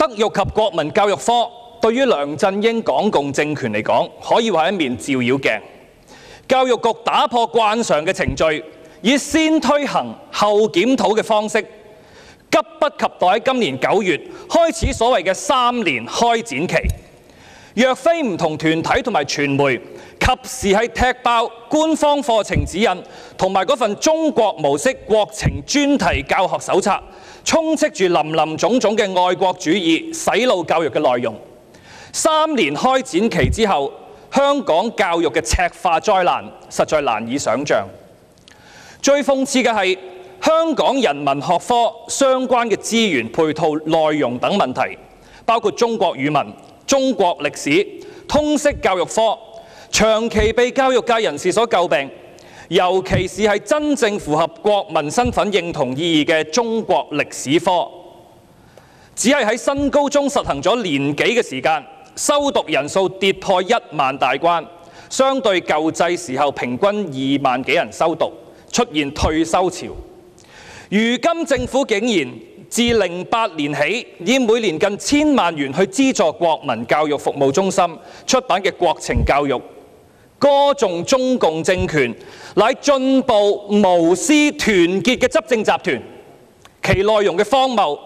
德育及國民教育科對於梁振英港共政權嚟講，可以話係一面照妖鏡。教育局打破慣常嘅程序，以先推行後檢討嘅方式，急不及待喺今年九月開始所謂嘅三年開展期。若非唔同團體同埋傳媒及時係踢爆官方課程指引同埋嗰份中國模式國情專題教學手冊，充斥住林林種種嘅愛國主義洗腦教育嘅內容。三年開展期之後，香港教育嘅赤化災難實在難以想像。最諷刺嘅係香港人文學科相關嘅資源配套、內容等問題，包括中國語文、中國歷史、通識教育科，長期被教育界人士所詬病，尤其是係真正符合國民身份認同意義嘅中國歷史科，只係喺新高中實行咗年幾嘅時間，修讀人數跌破一萬大關，相對舊制時候平均二萬幾人修讀，出現退修潮。如今政府竟然自零八年起，以每年近千萬元去資助國民教育服務中心出版嘅國情教育，歌頌中共政權乃進步、無私、團結嘅執政集團，其內容嘅荒謬，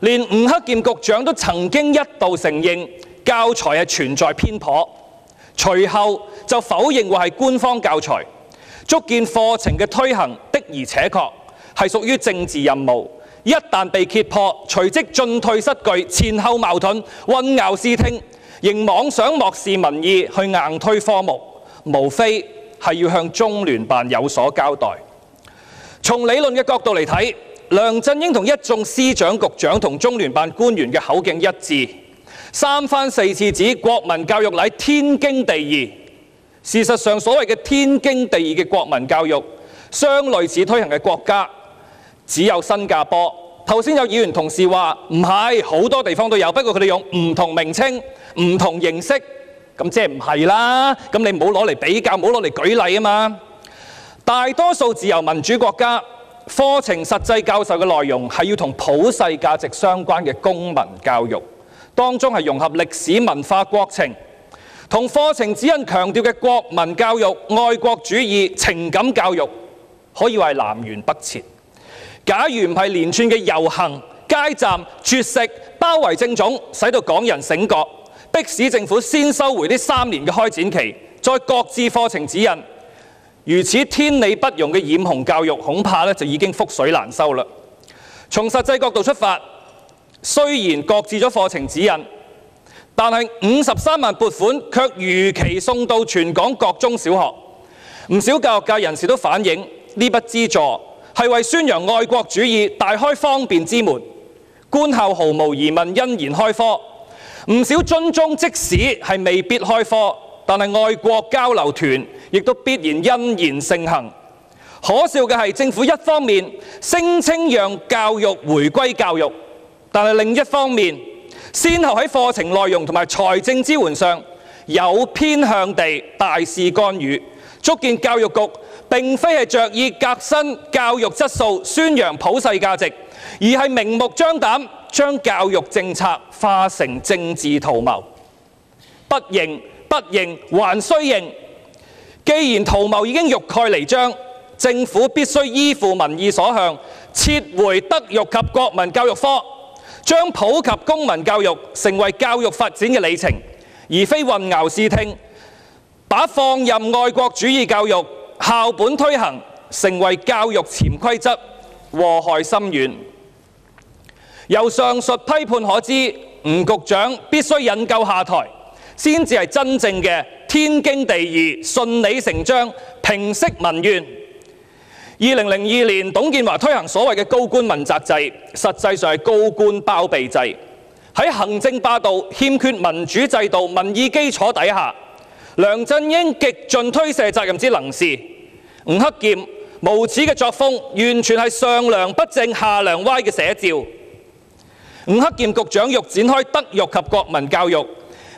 連吳克儉局長都曾經一度承認教材係存在偏頗，隨後就否認話係官方教材，足見課程嘅推行的而且確係屬於政治任務。一旦被揭破，隨即進退失據、前後矛盾、混淆視聽，仍妄想漠視民意去硬推科目，無非係要向中聯辦有所交代。從理論嘅角度嚟睇，梁振英同一眾司長、局長同中聯辦官員嘅口徑一致，三番四次指國民教育乃天經地義。事實上，所謂嘅天經地義嘅國民教育，相類似推行嘅國家，只有新加坡。頭先有議員同事話唔係，好多地方都有，不過佢哋用唔同名稱、唔同形式，咁即係唔係啦？咁你唔好攞嚟比較，唔好攞嚟舉例啊嘛！大多數自由民主國家課程實際教授嘅內容係要同普世價值相關嘅公民教育，當中係融合歷史文化國情，同課程指引強調嘅國民教育、愛國主義、情感教育，可以話係南轅北轍。假如唔係連串嘅遊行、街站、絕食、包圍政總，使到港人醒覺，迫使政府先收回呢三年嘅開展期，再擱置課程指引，如此天理不容嘅染紅教育，恐怕咧就已經覆水難收啦。從實際角度出發，雖然擱置咗課程指引，但係五十三萬撥款卻如期送到全港各中小學，唔少教育界人士都反映呢筆資助，係為宣揚愛國主義大開方便之門，官校毫無疑問欣然開科。唔少津中即使係未必開科，但係外國交流團亦都必然欣然盛行。可笑嘅係政府一方面聲稱讓教育回歸教育，但係另一方面，先後喺課程內容同埋財政支援上有偏向地大肆干預，足見教育局並非係着意革新教育質素、宣揚普世價值，而係明目張膽將教育政策化成政治圖謀。不認不認還須認，既然圖謀已經欲蓋彌彰，政府必須依附民意所向，撤回德育及國民教育科，將普及公民教育成為教育發展嘅里程，而非混淆視聽，把放任愛國主義教育校本推行成為教育潛規則，禍害深遠。由上述批判可知，吳局長必須引咎下台，先至係真正嘅天經地義、順理成章、平息民怨。二零零二年，董建華推行所謂嘅高官問責制，實際上係高官包庇制。喺行政霸道、欠缺民主制度、民意基礎底下，梁振英極盡推卸責任之能事。吳克儉無恥嘅作風，完全係上梁不正下梁歪嘅寫照。吳克儉局長欲展開德育及國民教育，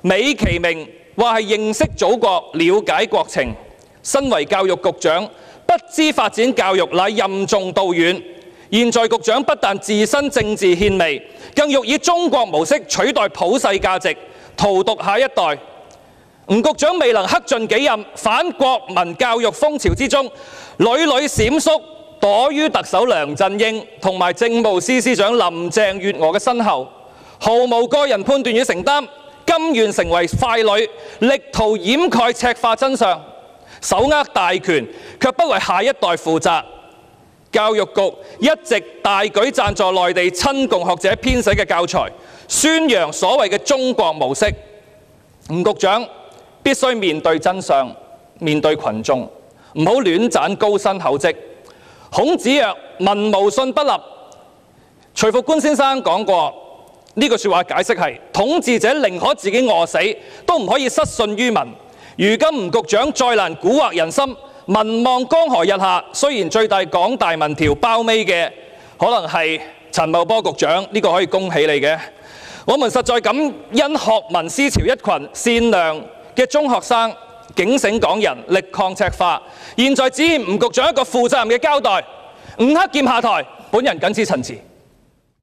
美其名話係認識祖國、了解國情。身為教育局長，不知發展教育乃任重道遠，現在局長不但自身政治獻媚，更欲以中國模式取代普世價值，荼毒下一代。吳局長未能克盡己任，反國民教育風潮之中，屢屢閃縮，躲於特首梁振英同埋政務司司長林鄭月娥嘅身後，毫無個人判斷與承擔，甘願成為傀儡，力圖掩蓋赤化真相，手握大權，卻不為下一代負責。教育局一直大舉贊助內地親共學者編寫嘅教材，宣揚所謂嘅中國模式。吳局長必須面對真相，面對群眾，唔好亂賺高薪厚職。孔子曰：民無信不立。徐復官先生講過呢句說話，解釋係統治者寧可自己餓死，都唔可以失信於民。如今吳局長再難蠱惑人心。民望江河日下，雖然最大港大民調包尾嘅可能係陳茂波局長，呢、這個可以恭喜你嘅。我們實在感恩學民思潮一群善良嘅中學生警醒港人，力抗赤化。現在只欠吳局長一個負責任嘅交代。吳克儉下台，本人謹此陳辭。